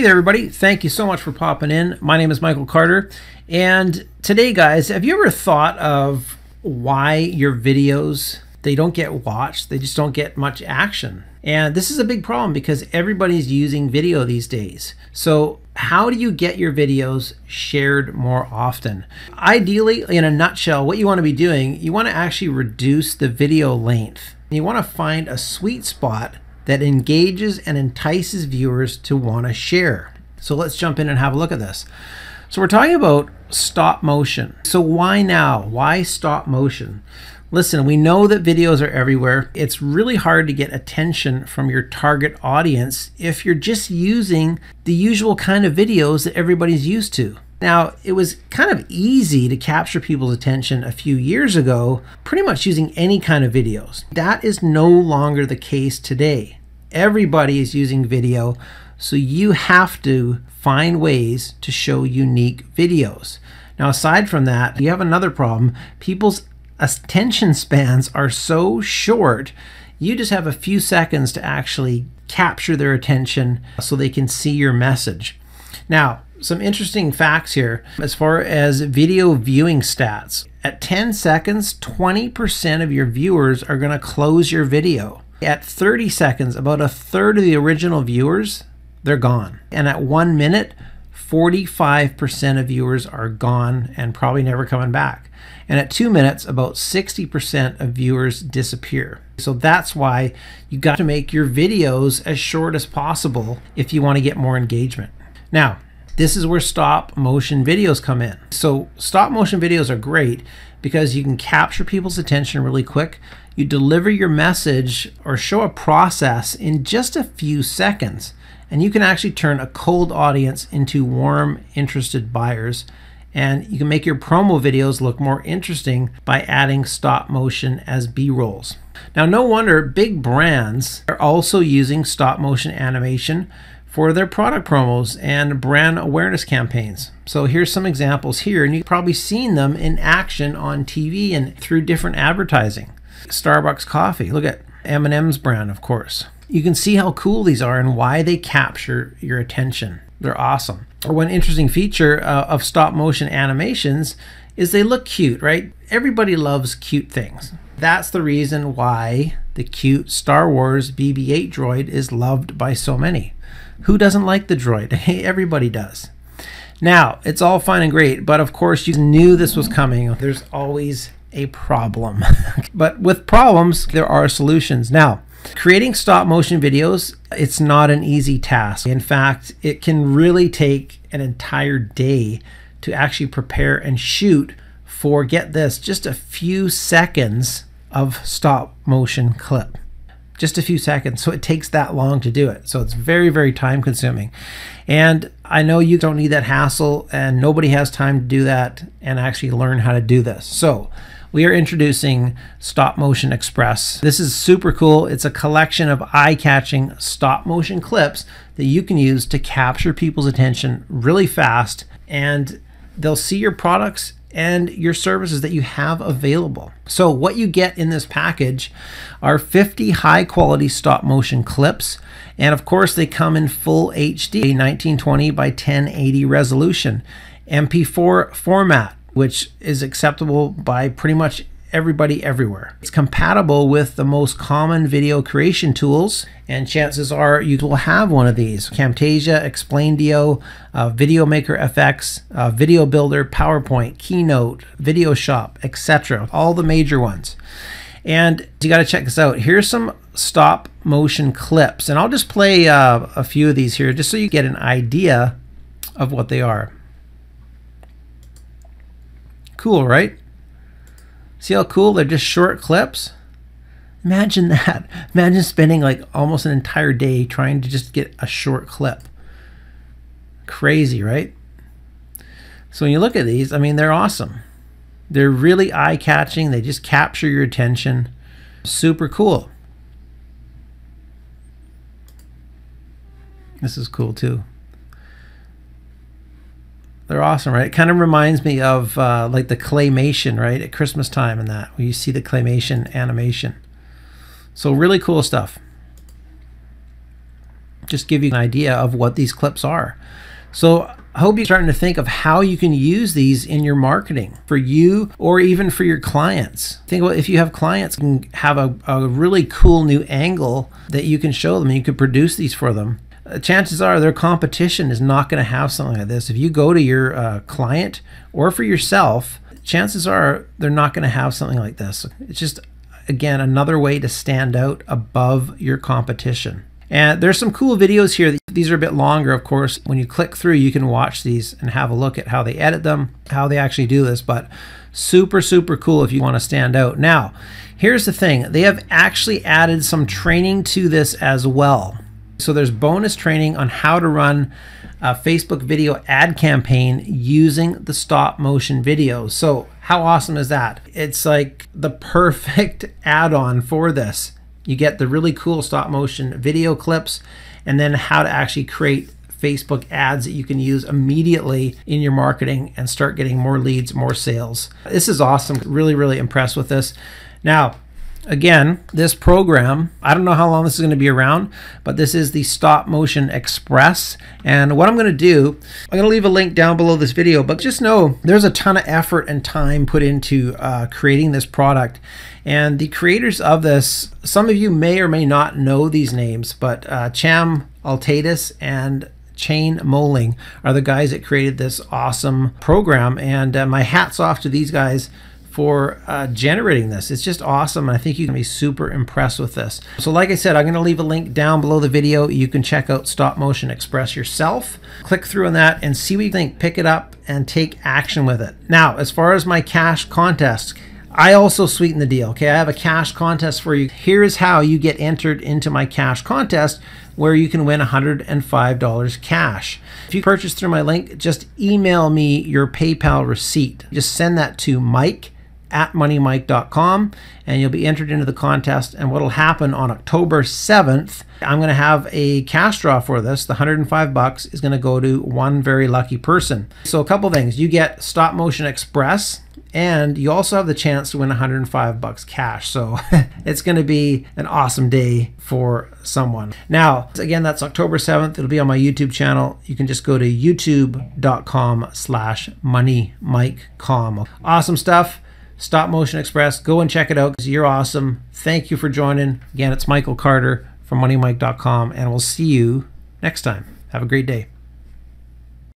Hey there, everybody. Thank you so much for popping in. My name is Michael Carter. And today, guys, have you ever thought of why your videos they don't get watched? They just don't get much action. And this is a big problem because everybody's using video these days. So how do you get your videos shared more often? Ideally, in a nutshell, what you want to be doing, you want to actually reduce the video length. You want to find a sweet spot that engages and entices viewers to want to share. So let's jump in and have a look at this. So we're talking about stop motion. So why now? Why stop motion? Listen, we know that videos are everywhere. It's really hard to get attention from your target audience if you're just using the usual kind of videos that everybody's used to. Now, it was kind of easy to capture people's attention a few years ago, pretty much using any kind of videos. That is no longer the case today. Everybody is using video, so you have to find ways to show unique videos. Now, aside from that, you have another problem. People's attention spans are so short, you just have a few seconds to actually capture their attention so they can see your message. Now, some interesting facts here as far as video viewing stats. At 10 seconds, 20% of your viewers are going to close your video. At 30 seconds, about a third of the original viewers, they're gone. And at one minute, 45% of viewers are gone and probably never coming back. And at two minutes, about 60% of viewers disappear. So that's why you got to make your videos as short as possible if you want to get more engagement. Now, this is where stop motion videos come in. So stop motion videos are great because you can capture people's attention really quick. You deliver your message or show a process in just a few seconds. And you can actually turn a cold audience into warm, interested buyers. And you can make your promo videos look more interesting by adding stop motion as B rolls. Now, no wonder big brands are also using stop motion animation for their product promos and brand awareness campaigns. So here's some examples here, and you've probably seen them in action on TV and through different advertising. Starbucks coffee, look at M&M's brand, of course. You can see how cool these are and why they capture your attention. They're awesome. One interesting feature uh, of stop motion animations is they look cute, right? Everybody loves cute things. That's the reason why the cute Star Wars BB 8 droid is loved by so many. Who doesn't like the droid? Hey, Everybody does. Now, it's all fine and great, but of course, you knew this was coming. There's always a problem. but with problems, there are solutions. Now, creating stop motion videos, it's not an easy task. In fact, it can really take an entire day to actually prepare and shoot for, get this, just a few seconds of stop motion clip just a few seconds. So it takes that long to do it. So it's very, very time consuming. And I know you don't need that hassle and nobody has time to do that and actually learn how to do this. So we are introducing Stop Motion Xpress. This is super cool. It's a collection of eye-catching stop motion clips that you can use to capture people's attention really fast and they'll see your products and your services that you have available. So what you get in this package are 50 high quality stop motion clips. And of course they come in full HD 1920 by 1080 resolution, MP4 format, which is acceptable by pretty much everybody everywhere. It's compatible with the most common video creation tools, and chances are you will have one of these. Camtasia, Explaindio, uh, Video Maker FX, uh, Video Builder, PowerPoint, Keynote, Video Shop, etc. All the major ones. And you got to check this out. Here's some stop motion clips, and I'll just play uh, a few of these here just so you get an idea of what they are. Cool, right? See how cool? They're just short clips. Imagine that. Imagine spending like almost an entire day trying to just get a short clip. Crazy, right? So when you look at these, I mean, they're awesome. They're really eye catching. They just capture your attention. Super cool. This is cool too. They're awesome, right? It kind of reminds me of uh, like the claymation, right? At Christmas time and that, where you see the claymation animation. So really cool stuff. just give you an idea of what these clips are. So I hope you're starting to think of how you can use these in your marketing for you or even for your clients. Think about if you have clients you can have a, a really cool new angle that you can show them you could produce these for them. Chances are their competition is not going to have something like this. If you go to your uh, client or for yourself, chances are they're not going to have something like this. It's just, again, another way to stand out above your competition. And there's some cool videos here. These are a bit longer, of course. When you click through, you can watch these and have a look at how they edit them, how they actually do this. But super, super cool if you want to stand out. Now, here's the thing. They have actually added some training to this as well. So there's bonus training on how to run a Facebook video ad campaign using the stop motion videos. So how awesome is that? It's like the perfect add-on for this. You get the really cool stop motion video clips and then how to actually create Facebook ads that you can use immediately in your marketing and start getting more leads, more sales. This is awesome. Really, really impressed with this. Now, again, this program, I don't know how long this is going to be around, but this is the Stop Motion Xpress. And what I'm going to do, I'm going to leave a link down below this video, but just know there's a ton of effort and time put into uh, creating this product. And the creators of this, some of you may or may not know these names, but uh, Cham Altaitis and Chain Moling are the guys that created this awesome program. And uh, my hat's off to these guys for uh, generating this. It's just awesome. And I think you can be super impressed with this. So like I said, I'm going to leave a link down below the video. You can check out Stop Motion Xpress yourself. Click through on that and see what you think. Pick it up and take action with it. Now, as far as my cash contest, I also sweeten the deal. Okay, I have a cash contest for you. Here's how you get entered into my cash contest where you can win $105 cash. If you purchase through my link, just email me your PayPal receipt. Just send that to Mike at moneymike.com and you'll be entered into the contest. And what'll happen on October 7th, I'm going to have a cash draw for this. The 105 bucks is going to go to one very lucky person. So a couple things. You get Stop Motion Xpress and you also have the chance to win 105 bucks cash. So it's going to be an awesome day for someone. Now, again, that's October 7th. It'll be on my YouTube channel. You can just go to youtube.com slash moneymikecom. Awesome stuff. Stop Motion Xpress. Go and check it out because you're awesome. Thank you for joining. Again, it's Michael Carter from moneymike.com, and we'll see you next time. Have a great day.